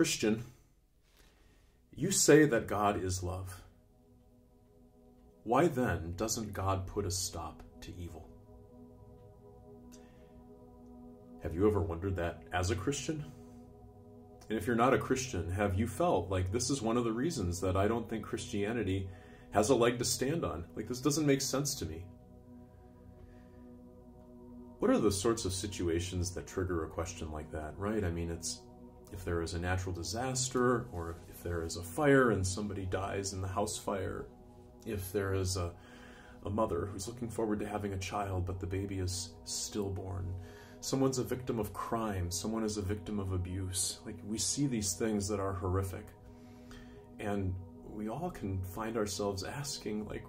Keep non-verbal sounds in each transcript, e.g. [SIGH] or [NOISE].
Christian, you say that God is love. Why then doesn't God put a stop to evil? Have you ever wondered that as a Christian? And if you're not a Christian, have you felt like this is one of the reasons that I don't think Christianity has a leg to stand on? Like, this doesn't make sense to me. What are the sorts of situations that trigger a question like that, right? I mean, it's if there is a natural disaster, or if there is a fire and somebody dies in the house fire, if there is a, a mother who's looking forward to having a child but the baby is stillborn, someone's a victim of crime, someone is a victim of abuse. Like we see these things that are horrific. And we all can find ourselves asking like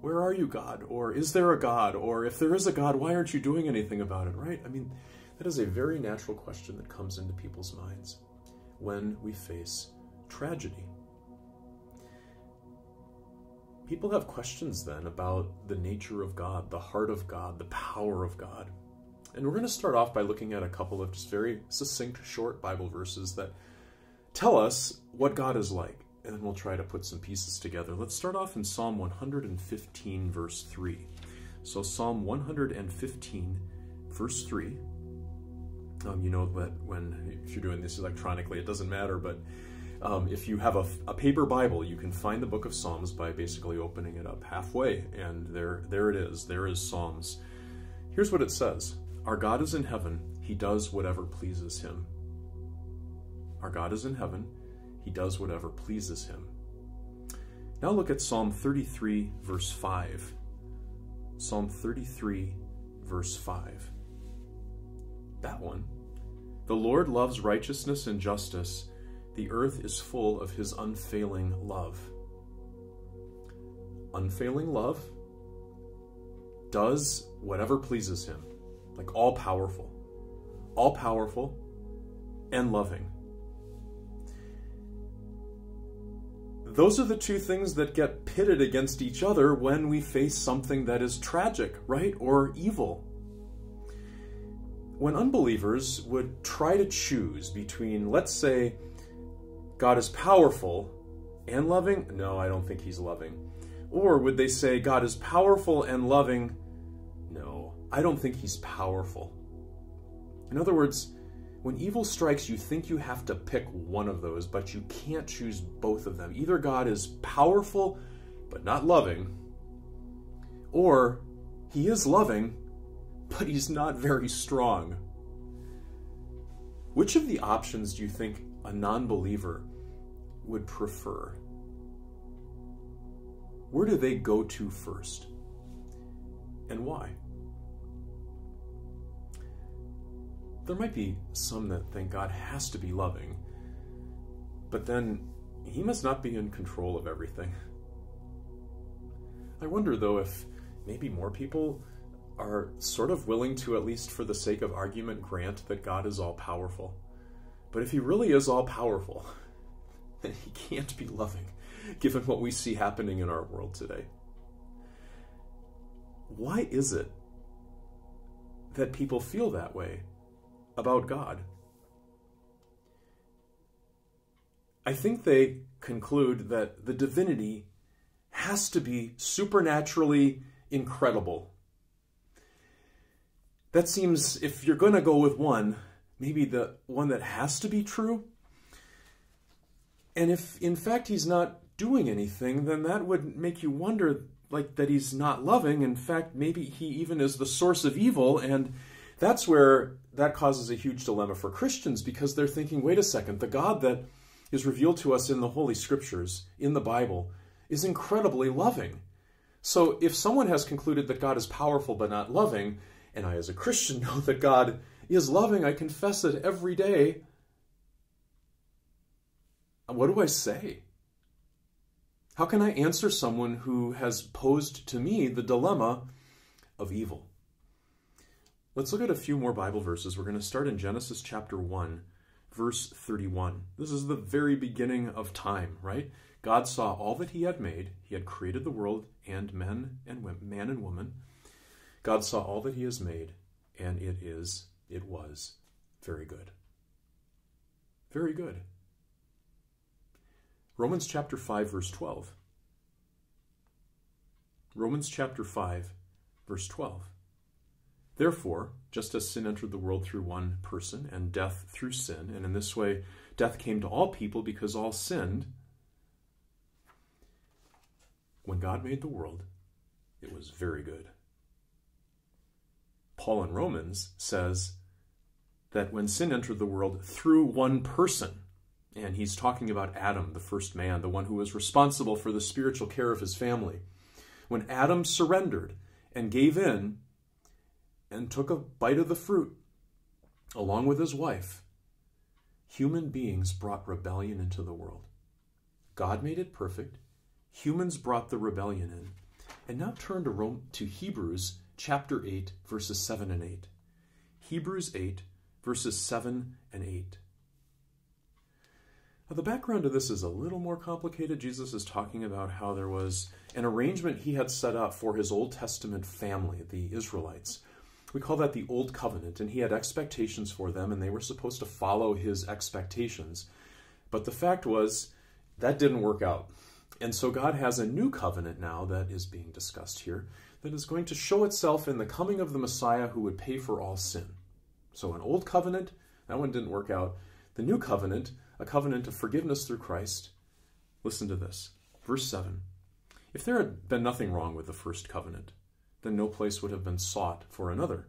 where are you God? Or is there a God? Or if there is a God, why aren't you doing anything about it, right? I mean, that is a very natural question that comes into people's minds when we face tragedy. People have questions then about the nature of God, the heart of God, the power of God. And we're going to start off by looking at a couple of just very succinct, short Bible verses that tell us what God is like. And then we'll try to put some pieces together. Let's start off in Psalm 115, verse 3. So, Psalm 115, verse 3. Um, you know that when, if you're doing this electronically, it doesn't matter, but um, if you have a, a, paper Bible, you can find the book of Psalms by basically opening it up halfway, and there, there it is. There is Psalms. Here's what it says Our God is in heaven, he does whatever pleases him. Our God is in heaven, he does whatever pleases him. Now look at Psalm 33, verse 5. Psalm 33, verse 5. That one. The Lord loves righteousness and justice. The earth is full of his unfailing love. Unfailing love does whatever pleases him, like all powerful, all powerful and loving. Those are the two things that get pitted against each other when we face something that is tragic, right? Or evil when unbelievers would try to choose between, let's say, God is powerful and loving, no, I don't think he's loving. Or would they say, God is powerful and loving, no, I don't think he's powerful. In other words, when evil strikes, you think you have to pick one of those, but you can't choose both of them. Either God is powerful but not loving, or he is loving but he's not very strong. Which of the options do you think a non believer would prefer? Where do they go to first? And why? There might be some that think God has to be loving, but then he must not be in control of everything. I wonder, though, if maybe more people are sort of willing to, at least for the sake of argument, grant that God is all powerful. But if he really is all powerful, [LAUGHS] then he can't be loving, given what we see happening in our world today. Why is it that people feel that way about God? I think they conclude that the divinity has to be supernaturally incredible that seems, if you're going to go with one, maybe the one that has to be true. And if in fact he's not doing anything, then that would make you wonder like that he's not loving. In fact, maybe he even is the source of evil. And that's where that causes a huge dilemma for Christians because they're thinking, wait a second, the God that is revealed to us in the Holy Scriptures, in the Bible, is incredibly loving. So if someone has concluded that God is powerful but not loving, and I, as a Christian, [LAUGHS] know that God is loving. I confess it every day. What do I say? How can I answer someone who has posed to me the dilemma of evil? Let's look at a few more Bible verses. We're going to start in Genesis chapter 1, verse 31. This is the very beginning of time, right? God saw all that he had made. He had created the world and men and women, man and woman. God saw all that he has made, and it is, it was very good. Very good. Romans chapter 5, verse 12. Romans chapter 5, verse 12. Therefore, just as sin entered the world through one person, and death through sin, and in this way death came to all people because all sinned, when God made the world, it was very good. Paul in Romans says that when sin entered the world through one person, and he's talking about Adam, the first man, the one who was responsible for the spiritual care of his family. When Adam surrendered and gave in and took a bite of the fruit, along with his wife, human beings brought rebellion into the world. God made it perfect. Humans brought the rebellion in. And now turn to Rome to Hebrews chapter 8 verses 7 and 8. Hebrews 8 verses 7 and 8. Now, the background to this is a little more complicated. Jesus is talking about how there was an arrangement he had set up for his Old Testament family, the Israelites. We call that the Old Covenant, and he had expectations for them, and they were supposed to follow his expectations. But the fact was, that didn't work out. And so God has a new covenant now that is being discussed here that is going to show itself in the coming of the Messiah who would pay for all sin. So, an old covenant, that one didn't work out. The new covenant, a covenant of forgiveness through Christ. Listen to this. Verse 7. If there had been nothing wrong with the first covenant, then no place would have been sought for another.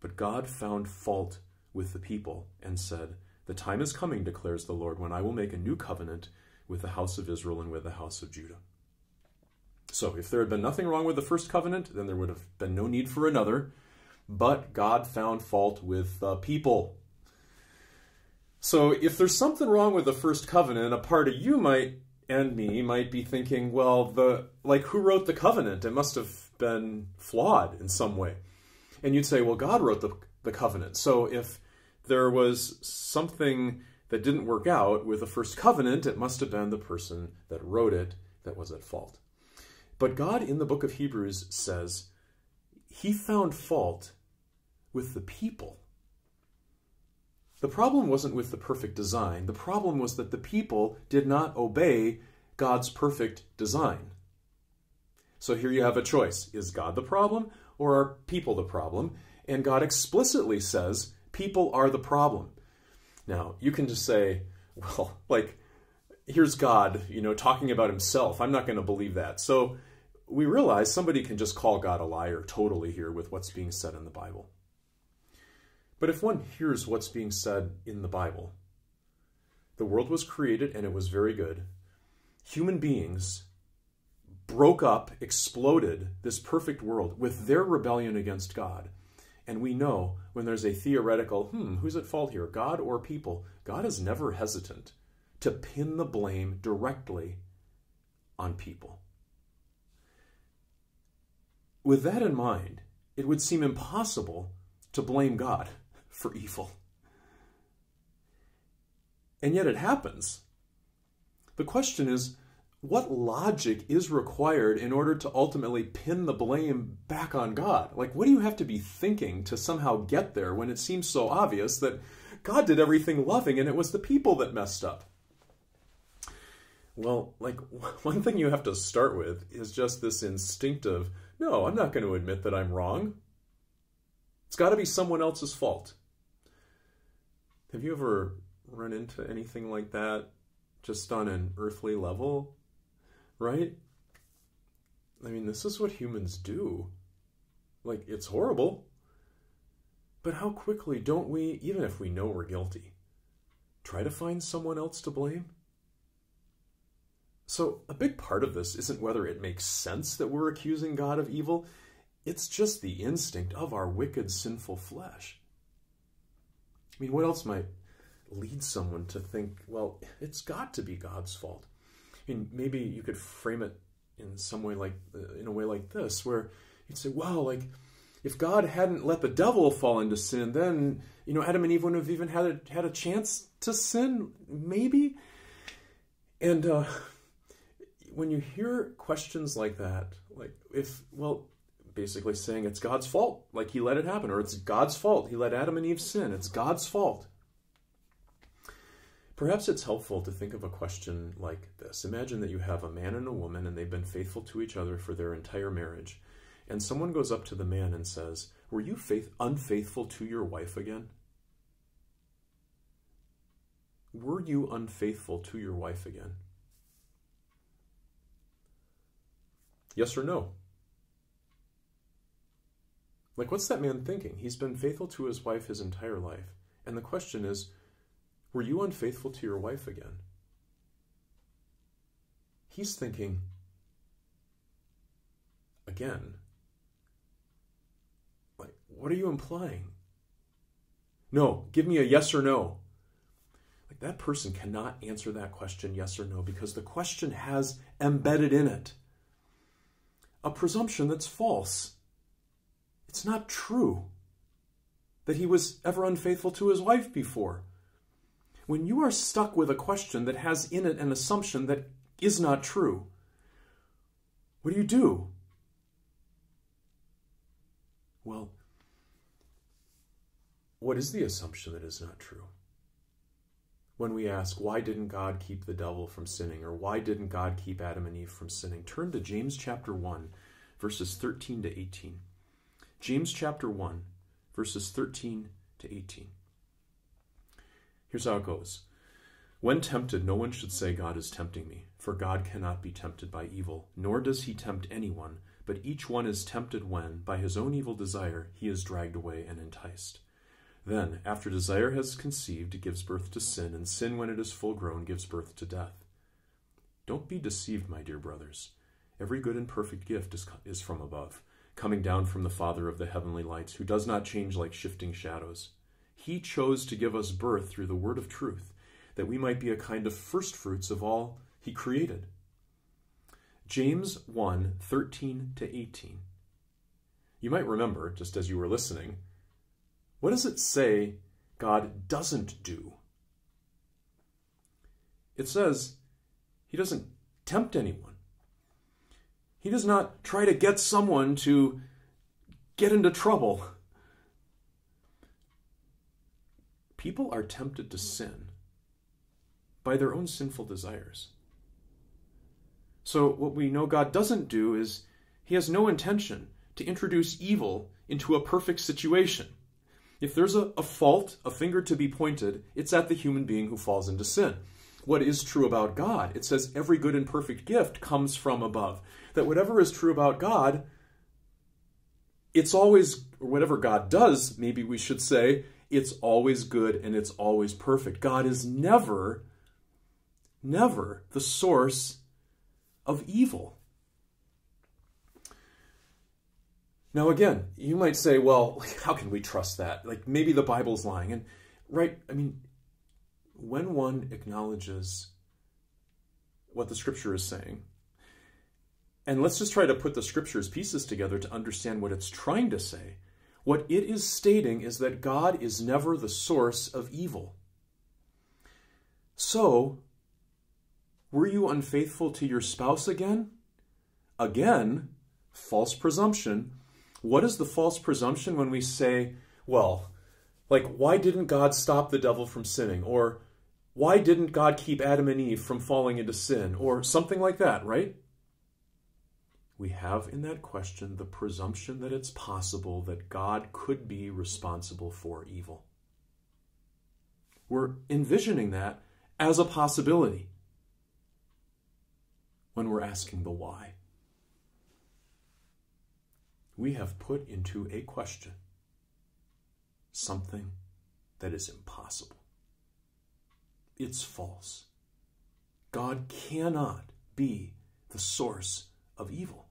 But God found fault with the people and said, The time is coming, declares the Lord, when I will make a new covenant with the house of Israel and with the house of Judah. So, if there had been nothing wrong with the first covenant, then there would have been no need for another. But God found fault with the people. So if there's something wrong with the first covenant, a part of you might and me might be thinking, well, the like who wrote the covenant? It must have been flawed in some way. And you'd say, well, God wrote the, the covenant. So if there was something that didn't work out with the first covenant, it must have been the person that wrote it that was at fault. But God in the book of Hebrews says he found fault with the people. The problem wasn't with the perfect design. The problem was that the people did not obey God's perfect design. So here you have a choice. Is God the problem or are people the problem? And God explicitly says people are the problem. Now, you can just say, well, [LAUGHS] like, here's God, you know, talking about himself. I'm not going to believe that. So we realize somebody can just call God a liar totally here with what's being said in the Bible. But if one hears what's being said in the Bible, the world was created and it was very good. Human beings broke up, exploded this perfect world with their rebellion against God. And we know when there's a theoretical, hmm, who's at fault here, God or people? God is never hesitant to pin the blame directly on people. With that in mind, it would seem impossible to blame God [LAUGHS] for evil. And yet it happens. The question is what logic is required in order to ultimately pin the blame back on God? Like, what do you have to be thinking to somehow get there when it seems so obvious that God did everything loving and it was the people that messed up? Well, like, [LAUGHS] one thing you have to start with is just this instinctive no, I'm not going to admit that I'm wrong. It's got to be someone else's fault. Have you ever run into anything like that just on an earthly level? Right? I mean, this is what humans do. Like, it's horrible. But how quickly don't we, even if we know we're guilty, try to find someone else to blame? So, a big part of this isn't whether it makes sense that we're accusing God of evil, it's just the instinct of our wicked, sinful flesh. I mean, what else might lead someone to think, well, it's got to be God's fault? I mean, maybe you could frame it in some way like, uh, in a way like this, where you'd say, well, like, if God hadn't let the devil fall into sin, then, you know, Adam and Eve wouldn't have even had a, had a chance to sin, maybe? And uh, when you hear questions like that, like, if, well, basically saying it's God's fault, like he let it happen, or it's God's fault, he let Adam and Eve sin, it's God's fault. Perhaps it's helpful to think of a question like this. Imagine that you have a man and a woman and they've been faithful to each other for their entire marriage. And someone goes up to the man and says, Were you faith- unfaithful to your wife again? Were you unfaithful to your wife again? Yes or no? Like, what's that man thinking? He's been faithful to his wife his entire life. And the question is, were you unfaithful to your wife again? He's thinking, again, like, what are you implying? No, give me a yes or no. Like, that person cannot answer that question yes or no because the question has embedded in it a presumption that's false. It's not true that he was ever unfaithful to his wife before. When you are stuck with a question that has in it an assumption that is not true, what do you do? Well, what is the assumption that is not true? When we ask, why didn't God keep the devil from sinning, or why didn't God keep Adam and Eve from sinning, turn to James chapter 1, verses 13 to 18. James chapter 1, verses 13 to 18. Here's how it goes When tempted, no one should say, God is tempting me, for God cannot be tempted by evil, nor does he tempt anyone, but each one is tempted when, by his own evil desire, he is dragged away and enticed. Then, after desire has conceived, it gives birth to sin, and sin, when it is full grown, gives birth to death. Don't be deceived, my dear brothers. Every good and perfect gift is, is from above, coming down from the Father of the heavenly lights, who does not change like shifting shadows. He chose to give us birth through the word of truth, that we might be a kind of firstfruits of all he created. James 1 13 to 18. You might remember, just as you were listening, what does it say God doesn't do? It says he doesn't tempt anyone. He does not try to get someone to get into trouble. People are tempted to sin by their own sinful desires. So, what we know God doesn't do is He has no intention to introduce evil into a perfect situation. If there's a, a, fault, a finger to be pointed, it's at the human being who falls into sin. What is true about God? It says every good and perfect gift comes from above. That whatever is true about God, it's always, or whatever God does, maybe we should say, it's always good and it's always perfect. God is never, never the source of evil. Now, again, you might say, well, [LAUGHS] how can we trust that? Like, maybe the Bible's lying. And, right, I mean, when one acknowledges what the scripture is saying, and let's just try to put the scripture's pieces together to understand what it's trying to say. What it is stating is that God is never the source of evil. So, were you unfaithful to your spouse again? Again, false presumption. What is the false presumption when we say, well, like, why didn't God stop the devil from sinning? Or, why didn't God keep Adam and Eve from falling into sin? Or something like that, right? We have in that question the presumption that it's possible that God could be responsible for evil. We're envisioning that as a possibility when we're asking the why. We have put into a question something that is impossible. It's false. God cannot be the source of evil.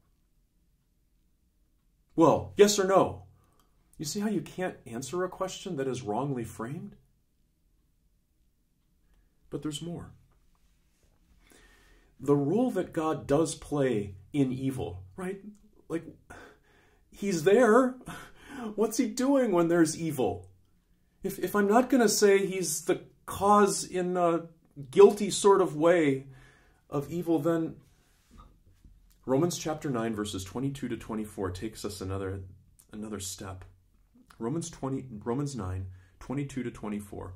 Well, yes or no? You see how you can't answer a question that is wrongly framed? But there's more the role that God does play in evil, right? Like, he's there. What's he doing when there's evil? If, if I'm not going to say he's the cause in a guilty sort of way of evil, then Romans chapter 9, verses 22 to 24 takes us another, another step. Romans, 20, Romans 9, 22 to 24.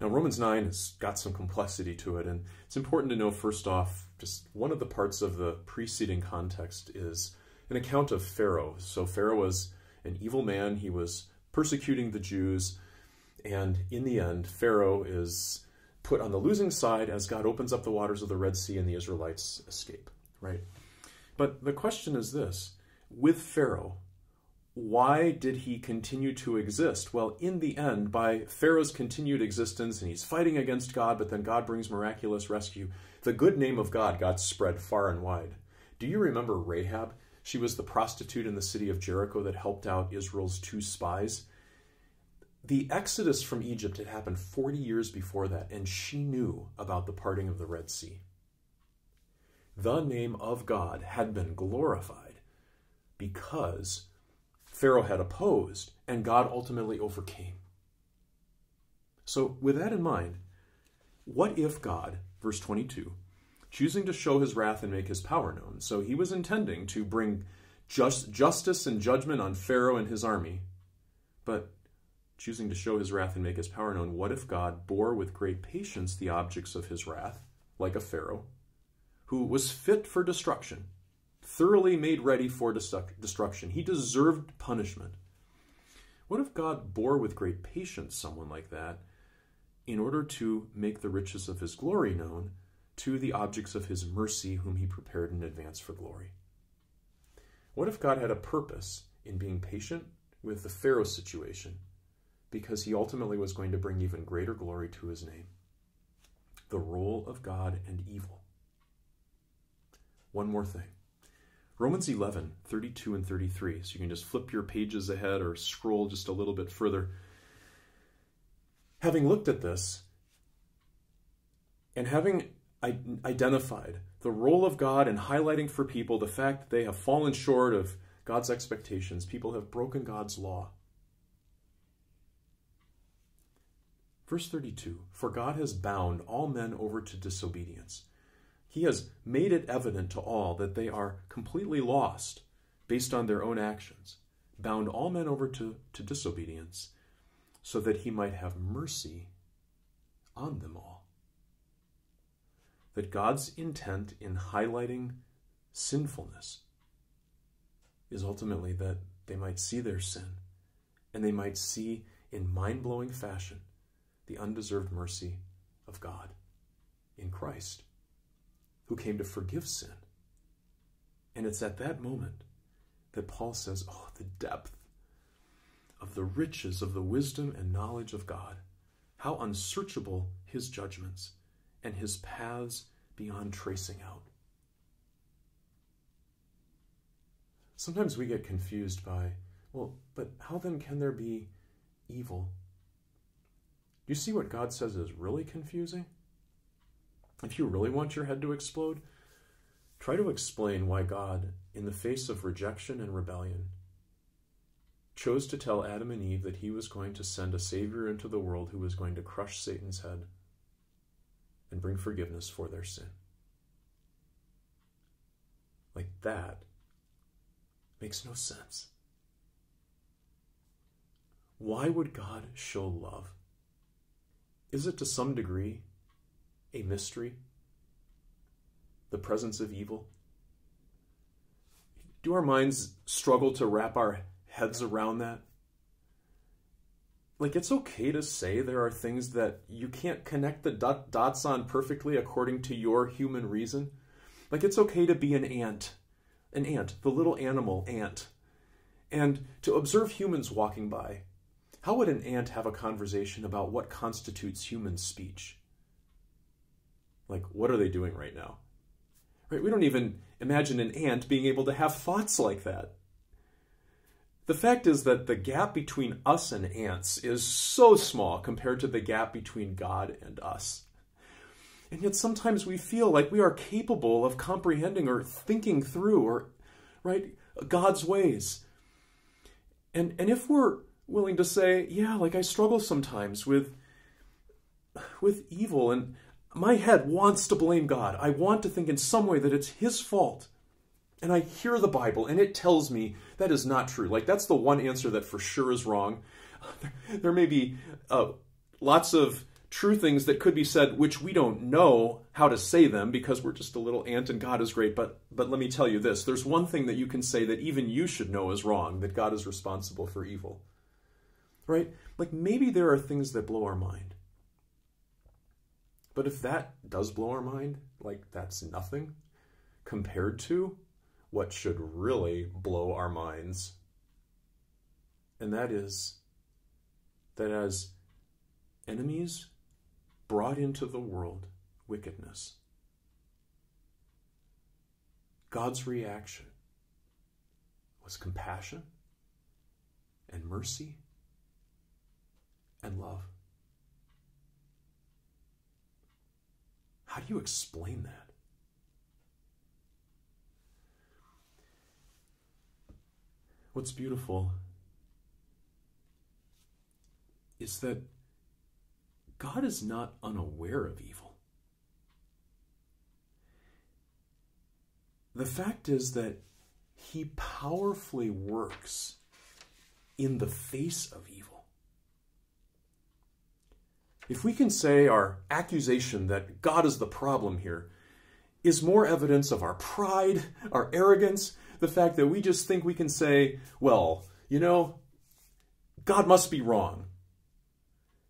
Now, Romans 9 has got some complexity to it, and it's important to know, first off, just one of the parts of the preceding context is an account of Pharaoh. So, Pharaoh was an evil man, he was persecuting the Jews, and in the end, Pharaoh is put on the losing side as God opens up the waters of the Red Sea and the Israelites escape, right? But the question is this with Pharaoh, why did he continue to exist? Well, in the end, by Pharaoh's continued existence, and he's fighting against God, but then God brings miraculous rescue, the good name of God got spread far and wide. Do you remember Rahab? She was the prostitute in the city of Jericho that helped out Israel's two spies. The exodus from Egypt had happened 40 years before that, and she knew about the parting of the Red Sea. The name of God had been glorified because Pharaoh had opposed, and God ultimately overcame. So, with that in mind, what if God, verse 22, choosing to show his wrath and make his power known, so he was intending to bring just, justice and judgment on Pharaoh and his army, but choosing to show his wrath and make his power known, what if God bore with great patience the objects of his wrath, like a Pharaoh, who was fit for destruction? thoroughly made ready for destruction. He deserved punishment. What if God bore with great patience someone like that in order to make the riches of his glory known to the objects of his mercy, whom he prepared in advance for glory? What if God had a purpose in being patient with the Pharaoh situation because he ultimately was going to bring even greater glory to his name? The role of God and evil. One more thing. Romans 11, 32 and 33. So you can just flip your pages ahead or scroll just a little bit further. Having looked at this and having identified the role of God in highlighting for people the fact that they have fallen short of God's expectations, people have broken God's law. Verse 32 For God has bound all men over to disobedience he has made it evident to all that they are completely lost based on their own actions, bound all men over to, to disobedience, so that he might have mercy on them all. That God's intent in highlighting sinfulness is ultimately that they might see their sin and they might see in mind blowing fashion the undeserved mercy of God in Christ who came to forgive sin. And it's at that moment that Paul says, Oh, the depth of the riches of the wisdom and knowledge of God. How unsearchable his judgments and his paths beyond tracing out. Sometimes we get confused by, well, but how then can there be evil? Do you see what God says is really confusing? If you really want your head to explode, try to explain why God, in the face of rejection and rebellion, chose to tell Adam and Eve that he was going to send a Savior into the world who was going to crush Satan's head and bring forgiveness for their sin. Like that makes no sense. Why would God show love? Is it to some degree a mystery? The presence of evil? Do our minds struggle to wrap our heads around that? Like, it's okay to say there are things that you can't connect the dot dots on perfectly according to your human reason. Like, it's okay to be an ant, an ant, the little animal ant, and to observe humans walking by. How would an ant have a conversation about what constitutes human speech? Like, what are they doing right now? Right? We don't even imagine an ant being able to have thoughts like that. The fact is that the gap between us and ants is so small compared to the gap between God and us. And yet sometimes we feel like we are capable of comprehending or thinking through or right God's ways. And and if we're willing to say, yeah, like I struggle sometimes with with evil and my head wants to blame God. I want to think in some way that it's His fault. And I hear the Bible and it tells me that is not true. Like, that's the one answer that for sure is wrong. [LAUGHS] There may be uh, lots of true things that could be said which we don't know how to say them because we're just a little ant and God is great. But but let me tell you this, there's one thing that you can say that even you should know is wrong, that God is responsible for evil. Right? Like maybe there are things that blow our mind. But if that does blow our mind, like that's nothing compared to what should really blow our minds. And that is that as enemies brought into the world wickedness, God's reaction was compassion and mercy and love. How do you explain that? What's beautiful is that God is not unaware of evil. The fact is that he powerfully works in the face of evil. If we can say our accusation that God is the problem here is more evidence of our pride, our arrogance, the fact that we just think we can say, well, you know, God must be wrong.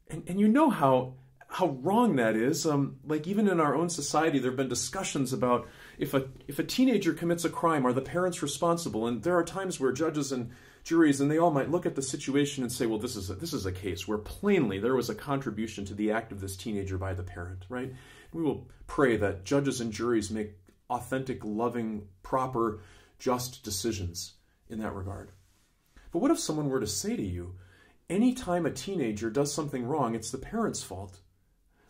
And, and you know how how wrong that is. Um, like even in our own society, there have been discussions about if a if a teenager commits a crime, are the parents responsible? And there are times where judges and juries and they all might look at the situation and say, well, this is a, this is a case where plainly there was a contribution to the act of this teenager by the parent, right? We will pray that judges and juries make authentic, loving, proper just decisions in that regard. But what if someone were to say to you, anytime a teenager does something wrong, it's the parent's fault?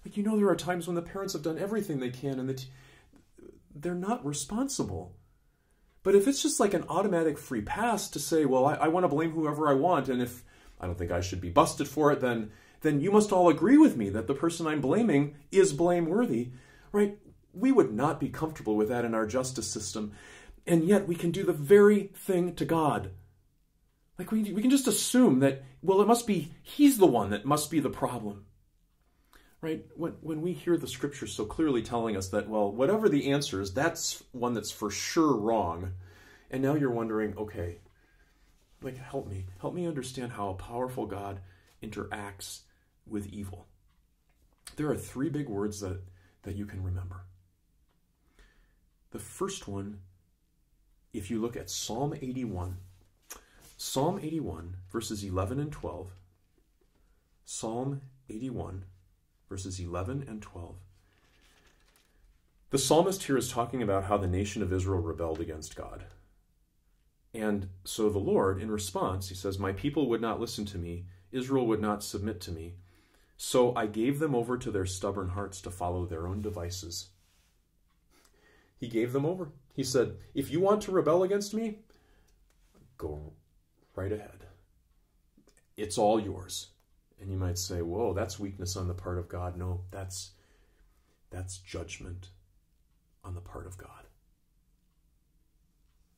Like, you know, there are times when the parents have done everything they can and the they're not responsible. But if it's just like an automatic free pass to say, well, I, I want to blame whoever I want, and if I don't think I should be busted for it, then then you must all agree with me that the person I'm blaming is blameworthy, right? We would not be comfortable with that in our justice system. And yet we can do the very thing to God. Like we, we can just assume that, well, it must be, he's the one that must be the problem. Right? When, when we hear the scriptures so clearly telling us that, well, whatever the answer is, that's one that's for sure wrong. And now you're wondering, okay, like help me. Help me understand how a powerful God interacts with evil. There are three big words that, that you can remember. The first one if you look at Psalm 81, Psalm 81, verses 11 and 12, Psalm 81, verses 11 and 12, the psalmist here is talking about how the nation of Israel rebelled against God. And so the Lord, in response, he says, My people would not listen to me, Israel would not submit to me. So I gave them over to their stubborn hearts to follow their own devices. He gave them over. He said, If you want to rebel against me, go right ahead. It's all yours. And you might say, Whoa, that's weakness on the part of God. No, that's that's judgment on the part of God.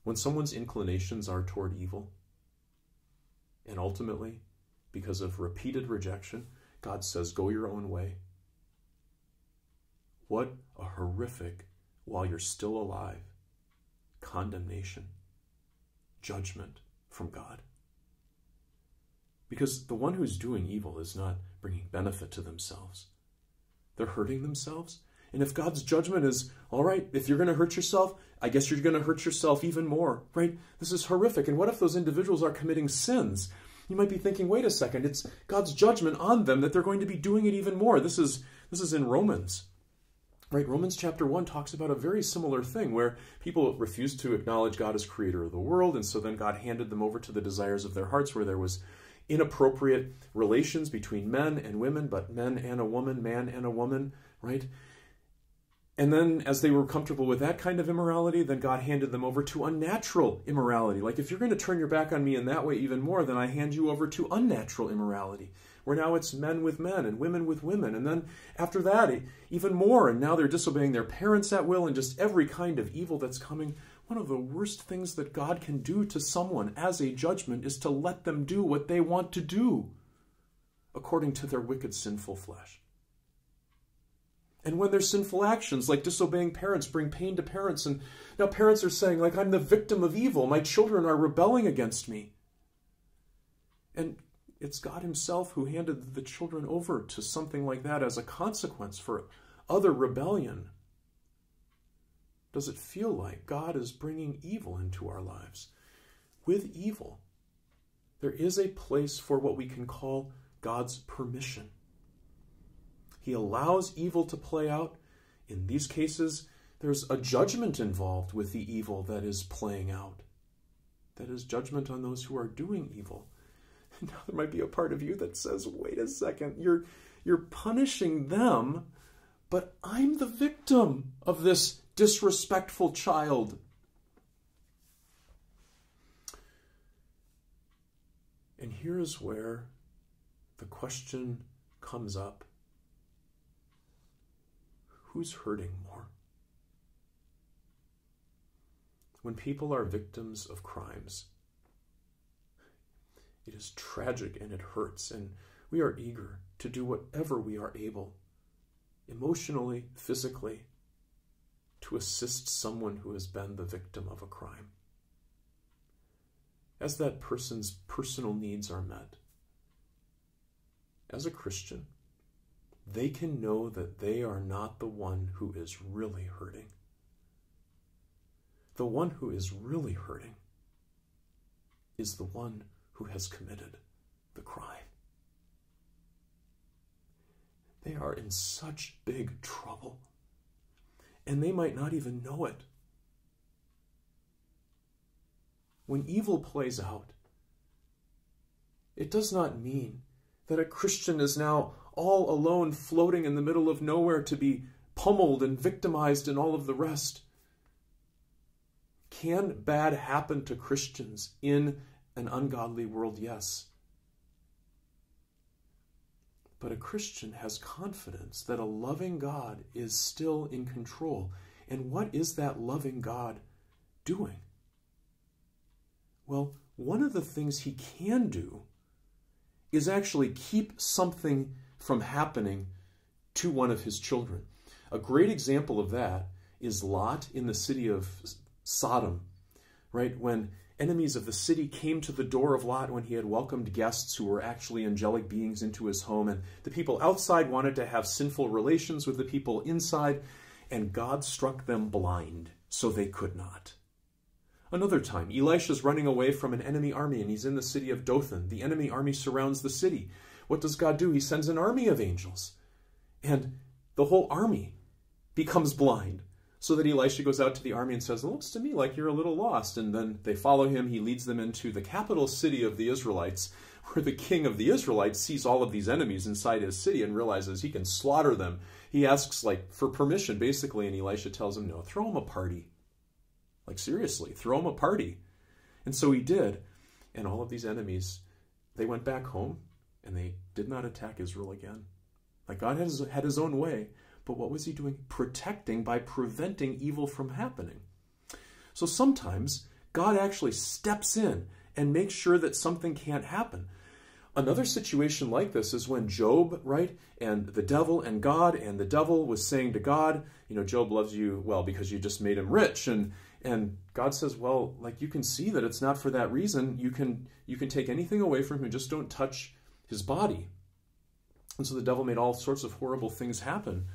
When someone's inclinations are toward evil, and ultimately, because of repeated rejection, God says, Go your own way. What a horrific, while you're still alive, condemnation, judgment from God. Because the one who's doing evil is not bringing benefit to themselves. They're hurting themselves. And if God's judgment is, all right, if you're going to hurt yourself, I guess you're going to hurt yourself even more, right? This is horrific. And what if those individuals are committing sins? You might be thinking, wait a second, it's God's judgment on them that they're going to be doing it even more. This is this is in Romans. Right? Romans chapter 1 talks about a very similar thing where people refused to acknowledge God as creator of the world, and so then God handed them over to the desires of their hearts where there was inappropriate relations between men and women, but men and a woman, man and a woman, right? And then, as they were comfortable with that kind of immorality, then God handed them over to unnatural immorality. Like, if you're going to turn your back on me in that way even more, then I hand you over to unnatural immorality where now it's men with men and women with women. And then after that, even more. And now they're disobeying their parents at will and just every kind of evil that's coming. One of the worst things that God can do to someone as a judgment is to let them do what they want to do according to their wicked, sinful flesh. And when their sinful actions, like disobeying parents, bring pain to parents, and now parents are saying, like, I'm the victim of evil, my children are rebelling against me. And it's God Himself who handed the children over to something like that as a consequence for other rebellion. Does it feel like God is bringing evil into our lives? With evil, there is a place for what we can call God's permission. He allows evil to play out. In these cases, there's a judgment involved with the evil that is playing out. That is judgment on those who are doing evil. [LAUGHS] Now there might be a part of you that says, wait a second, you're you're punishing them, but I'm the victim of this disrespectful child. And here is where the question comes up who's hurting more? When people are victims of crimes, it is tragic and it hurts, and we are eager to do whatever we are able, emotionally, physically, to assist someone who has been the victim of a crime. As that person's personal needs are met, as a Christian, they can know that they are not the one who is really hurting. The one who is really hurting is the one who has committed the crime. They are in such big trouble, and they might not even know it. When evil plays out, it does not mean that a Christian is now all alone, floating in the middle of nowhere to be pummeled and victimized and all of the rest. Can bad happen to Christians in an ungodly world? Yes. But a Christian has confidence that a loving God is still in control. And what is that loving God doing? Well, one of the things he can do is actually keep something from happening to one of his children. A great example of that is Lot in the city of Sodom, right? When enemies of the city came to the door of Lot when he had welcomed guests who were actually angelic beings into his home, and the people outside wanted to have sinful relations with the people inside, and God struck them blind so they could not. Another time, Elisha's running away from an enemy army and he's in the city of Dothan. The enemy army surrounds the city. What does God do? He sends an army of angels. And the whole army becomes blind. So that Elisha goes out to the army and says, looks to me like you're a little lost. And then they follow him. He leads them into the capital city of the Israelites, [LAUGHS] where the king of the Israelites sees all of these enemies inside his city and realizes he can slaughter them. He asks, like, for permission, basically, and Elisha tells him, No, throw him a party. Like, seriously, throw him a party. And so he did. And all of these enemies, they went back home and they did not attack Israel again. Like, God has, had his own way. But what was he doing? Protecting by preventing evil from happening. So sometimes God actually steps in and makes sure that something can't happen. Another situation like this is when Job, right, and the devil and God, and the devil was saying to God, you know, Job loves you, well, because you just made him rich. And and God says, well, like you can see that it's not for that reason. You can you can take anything away from him, just don't touch his body. And so the devil made all sorts of horrible things happen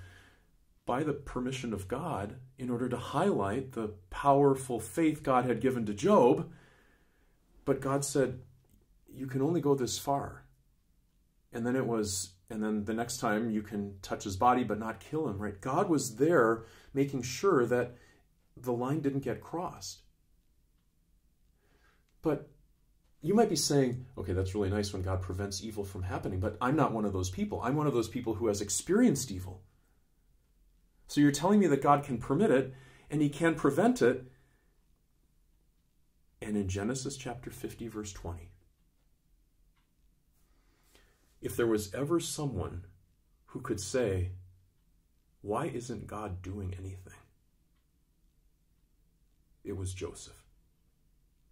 by the permission of God in order to highlight the powerful faith God had given to Job. But God said, you can only go this far. And then it was, and then the next time you can touch his body but not kill him, right? God was there making sure that the line didn't get crossed. But you might be saying, okay, that's really nice when God prevents evil from happening, but I'm not one of those people. I'm one of those people who has experienced evil. So you're telling me that God can permit it and he can prevent it. And in Genesis chapter 50, verse 20, if there was ever someone who could say, why isn't God doing anything? it was Joseph.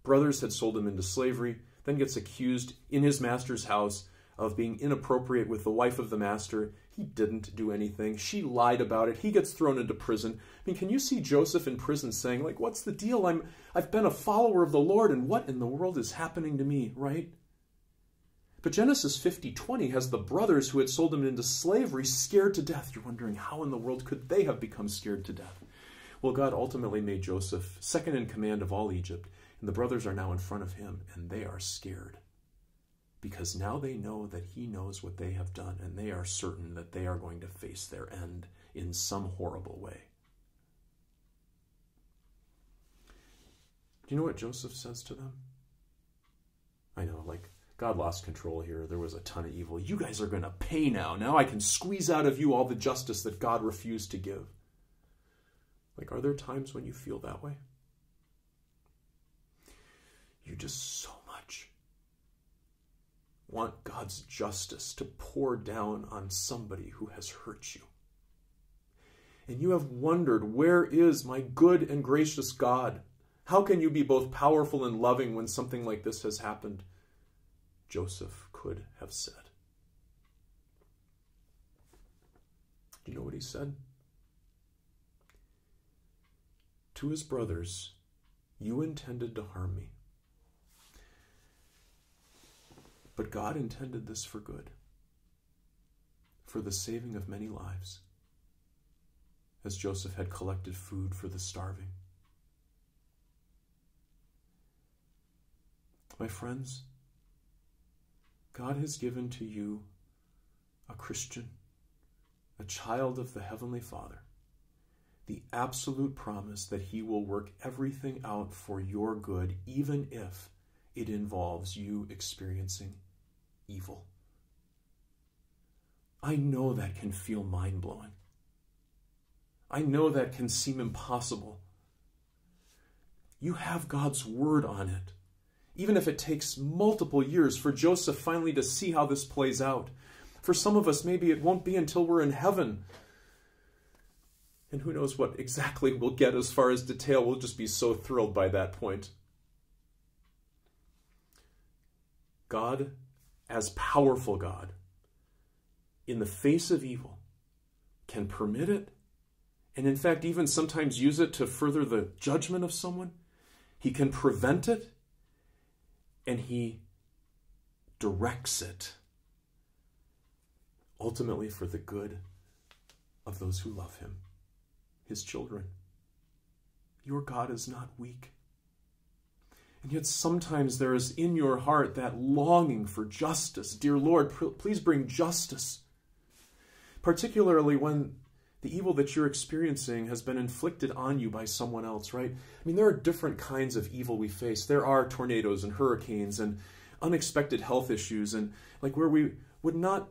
Brothers had sold him into slavery, then gets accused in his master's house of being inappropriate with the wife of the master. He didn't do anything. She lied about it. He gets thrown into prison. I mean, can you see Joseph in prison saying, like, what's the deal? I'm I've been a follower of the Lord, and what in the world is happening to me, right? But Genesis 50 20 has the brothers who had sold him into slavery scared to death. You're wondering how in the world could they have become scared to death? Well, God ultimately made Joseph second in command of all Egypt, and the brothers are now in front of him, and they are scared because now they know that he knows what they have done and they are certain that they are going to face their end in some horrible way. Do you know what Joseph says to them? I know, like, God lost control here. There was a ton of evil. You guys are going to pay now. Now I can squeeze out of you all the justice that God refused to give. Like, are there times when you feel that way? You just so want God's justice to pour down on somebody who has hurt you. And you have wondered, where is my good and gracious God? How can you be both powerful and loving when something like this has happened? Joseph could have said. Do you know what he said? To his brothers, you intended to harm me But God intended this for good, for the saving of many lives, as Joseph had collected food for the starving. My friends, God has given to you a Christian, a child of the Heavenly Father, the absolute promise that He will work everything out for your good, even if it involves you experiencing evil. I know that can feel mind blowing. I know that can seem impossible. You have God's word on it. Even if it takes multiple years for Joseph finally to see how this plays out. For some of us, maybe it won't be until we're in heaven. And who knows what exactly we'll get as far as detail. We'll just be so thrilled by that point. God as powerful God, in the face of evil, can permit it, and in fact, even sometimes use it to further the judgment of someone. He can prevent it, and he directs it ultimately for the good of those who love him, his children. Your God is not weak. And yet sometimes there is in your heart that longing for justice. Dear Lord, please bring justice. Particularly when the evil that you're experiencing has been inflicted on you by someone else, right? I mean, there are different kinds of evil we face. There are tornadoes and hurricanes and unexpected health issues, and like where we would not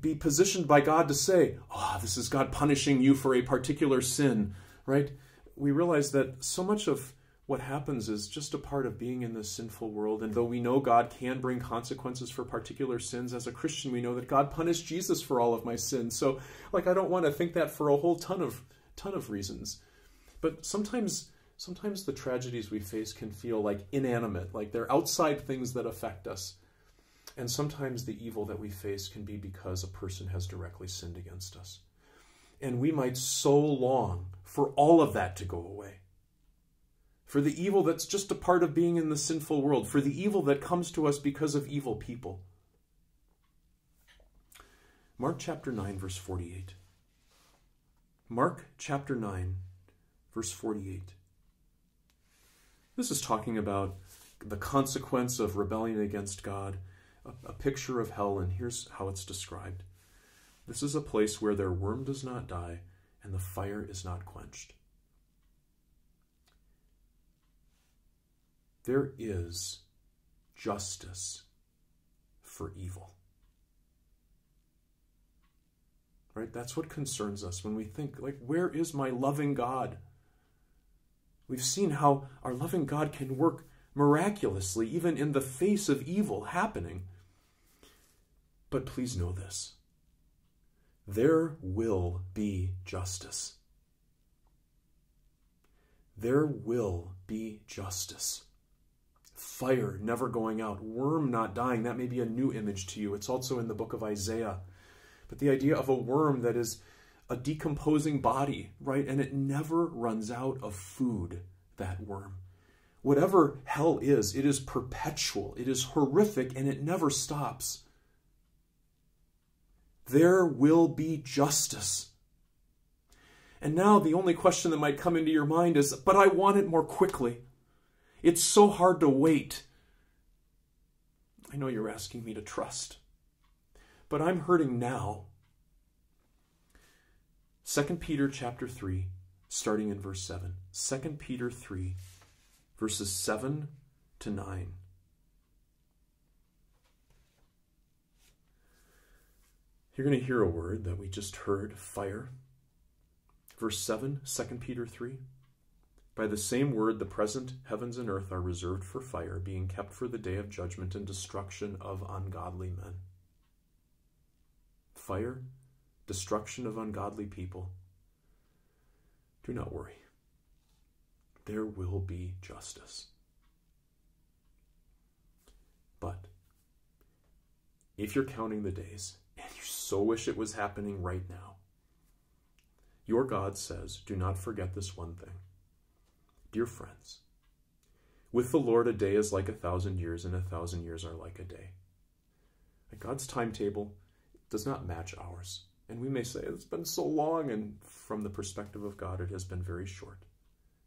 be positioned by God to say, oh, this is God punishing you for a particular sin, right? We realize that so much of what happens is just a part of being in this sinful world. And though we know God can bring consequences for particular sins, as a Christian, we know that God punished Jesus for all of my sins. So, like, I don't want to think that for a whole ton of ton of reasons. But sometimes, sometimes the tragedies we face can feel like inanimate, like they're outside things that affect us. And sometimes the evil that we face can be because a person has directly sinned against us. And we might so long for all of that to go away for the evil that's just a part of being in the sinful world, for the evil that comes to us because of evil people. Mark chapter 9, verse 48. Mark chapter 9, verse 48. This is talking about the consequence of rebellion against God, a, a, picture of hell, and here's how it's described. This is a place where their worm does not die and the fire is not quenched. There is justice for evil. Right? That's what concerns us when we think, like, where is my loving God? We've seen how our loving God can work miraculously, even in the face of evil happening. But please know this there will be justice. There will be justice fire never going out, worm not dying. That may be a new image to you. It's also in the book of Isaiah. but the idea of a worm that is a decomposing body, right? And it never runs out of food, that worm. Whatever hell is, it is perpetual, it is horrific, and it never stops. There will be justice. And now the only question that might come into your mind is, but I want it more quickly. It's so hard to wait. I know you're asking me to trust, but I'm hurting now. 2 Peter chapter 3, starting in verse 7. 2 Peter 3, verses 7 to 9. You're going to hear a word that we just heard fire. Verse 7, 2 Peter 3. By the same word, the present heavens and earth are reserved for fire, being kept for the day of judgment and destruction of ungodly men. Fire, destruction of ungodly people. Do not worry. There will be justice. But if you're counting the days and you so wish it was happening right now, your God says, do not forget this one thing Dear friends, with the Lord, a day is like a thousand years, and a thousand years are like a day. God's timetable does not match ours. And we may say, it's been so long, and from the perspective of God, it has been very short.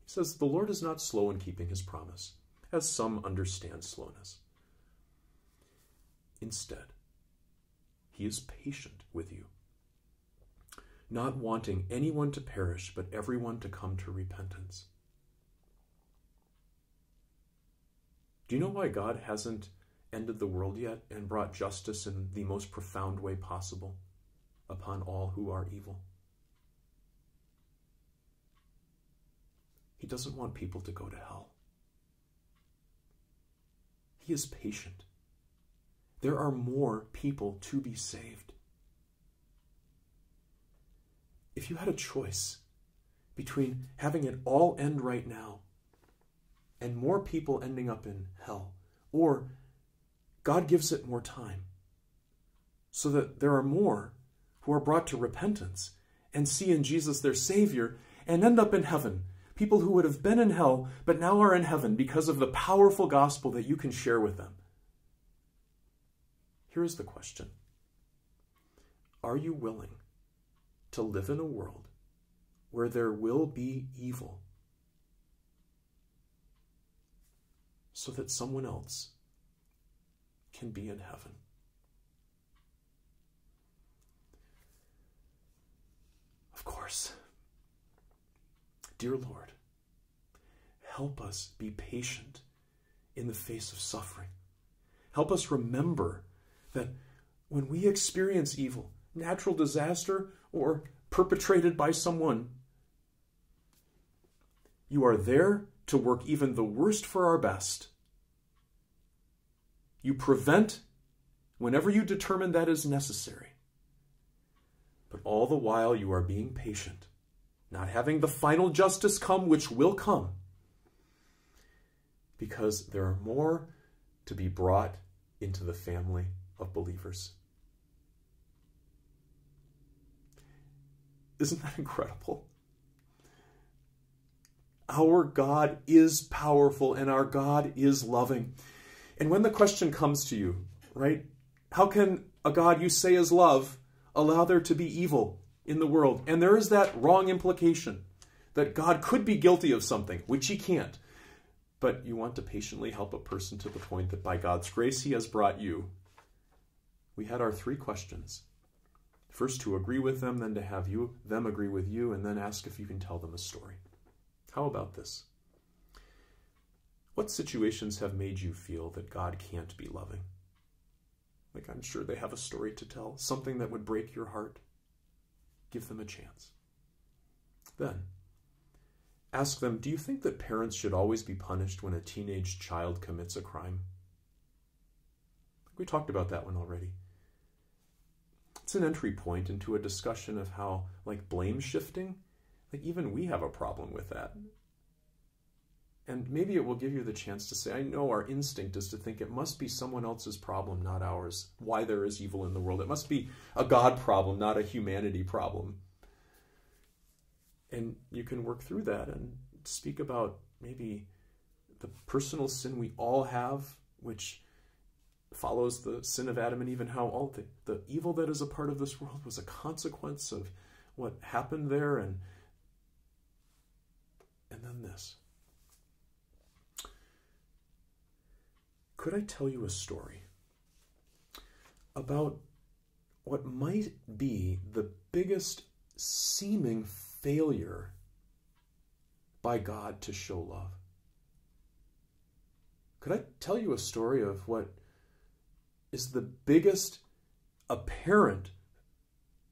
He says, The Lord is not slow in keeping his promise, as some understand slowness. Instead, he is patient with you, not wanting anyone to perish, but everyone to come to repentance. Do you know why God hasn't ended the world yet and brought justice in the most profound way possible upon all who are evil? He doesn't want people to go to hell. He is patient. There are more people to be saved. If you had a choice between having it all end right now and more people ending up in hell. Or God gives it more time so that there are more who are brought to repentance and see in Jesus their Savior and end up in heaven. People who would have been in hell but now are in heaven because of the powerful gospel that you can share with them. Here is the question Are you willing to live in a world where there will be evil so that someone else can be in heaven. Of course. Dear Lord, help us be patient in the face of suffering. Help us remember that when we experience evil, natural disaster, or perpetrated by someone, you are there to work even the worst for our best. You prevent whenever you determine that is necessary. But all the while you are being patient, not having the final justice come, which will come, because there are more to be brought into the family of believers. Isn't that incredible? Our God is powerful and our God is loving. And when the question comes to you, right, how can a God you say is love allow there to be evil in the world? And there is that wrong implication that God could be guilty of something, which he can't. But you want to patiently help a person to the point that by God's grace he has brought you. We had our three questions. First to agree with them, then to have you them agree with you, and then ask if you can tell them a story. How about this? What situations have made you feel that God can't be loving? Like, I'm sure they have a story to tell, something that would break your heart. Give them a chance. Then, ask them Do you think that parents should always be punished when a teenage child commits a crime? We talked about that one already. It's an entry point into a discussion of how, like, blame shifting like, even we have a problem with that. And maybe it will give you the chance to say, I know our instinct is to think it must be someone else's problem, not ours, why there is evil in the world. It must be a God problem, not a humanity problem. And you can work through that and speak about maybe the personal sin we all have, which follows the sin of Adam and even how all the, the evil that is a part of this world was a consequence of what happened there, and and then this. Could I tell you a story about what might be the biggest seeming failure by God to show love? Could I tell you a story of what is the biggest apparent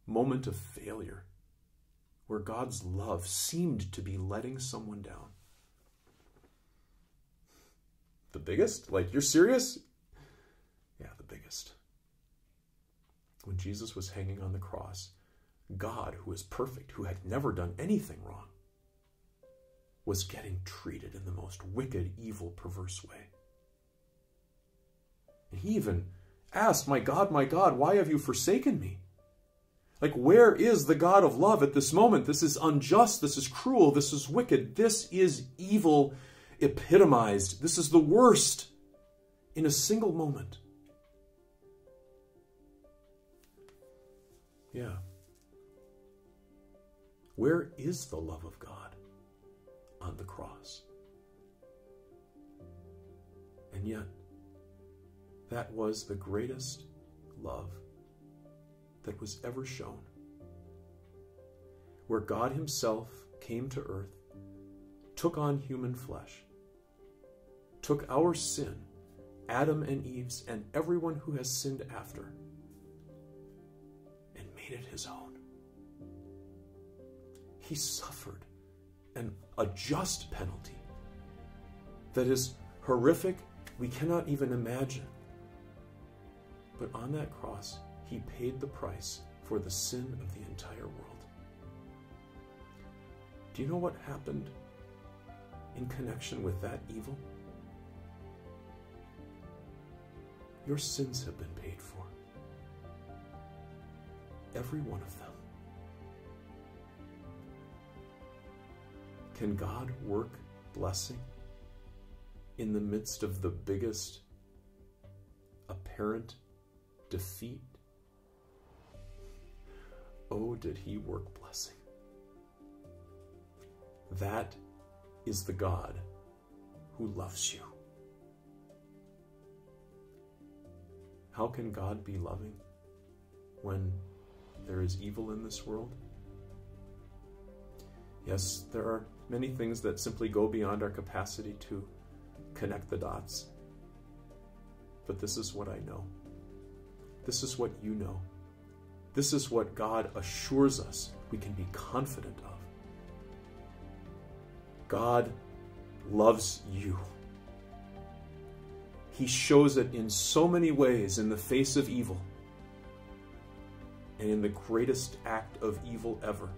moment of failure where God's love seemed to be letting someone down? The biggest? Like, you're serious? Yeah, the biggest. When Jesus was hanging on the cross, God, who is perfect, who had never done anything wrong, was getting treated in the most wicked, evil, perverse way. And he even asked, My God, my God, why have you forsaken me? Like, where is the God of love at this moment? This is unjust. This is cruel. This is wicked. This is evil epitomized. This is the worst in a single moment. Yeah. Where is the love of God on the cross? And yet, that was the greatest love that was ever shown. Where God Himself came to earth, took on human flesh, took our sin, Adam and Eve's, and everyone who has sinned after, and made it his own. He suffered an, a just penalty that is horrific, we cannot even imagine. But on that cross, he paid the price for the sin of the entire world. Do you know what happened in connection with that evil? Your sins have been paid for. Every one of them. Can God work blessing in the midst of the biggest apparent defeat? Oh, did he work blessing? That is the God who loves you. How can God be loving when there is evil in this world? Yes, there are many things that simply go beyond our capacity to connect the dots. But this is what I know. This is what you know. This is what God assures us we can be confident of. God loves you. He shows it in so many ways in the face of evil and in the greatest act of evil ever.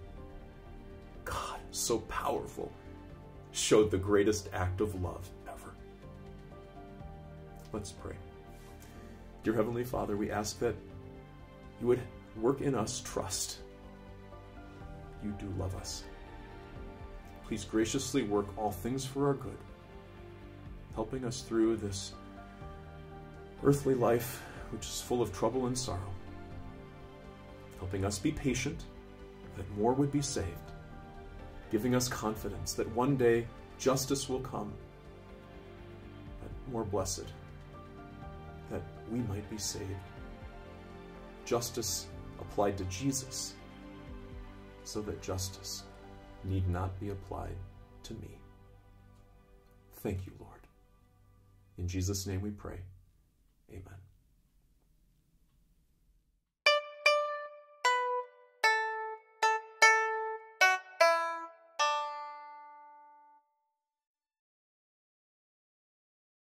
God, so powerful, showed the greatest act of love ever. Let's pray. Dear Heavenly Father, we ask that you would work in us trust. You do love us. Please graciously work all things for our good, helping us through this earthly life, which is full of trouble and sorrow, helping us be patient that more would be saved, giving us confidence that one day justice will come, that more blessed, that we might be saved. Justice applied to Jesus, so that justice need not be applied to me. Thank you, Lord. In Jesus' name we pray. Amen.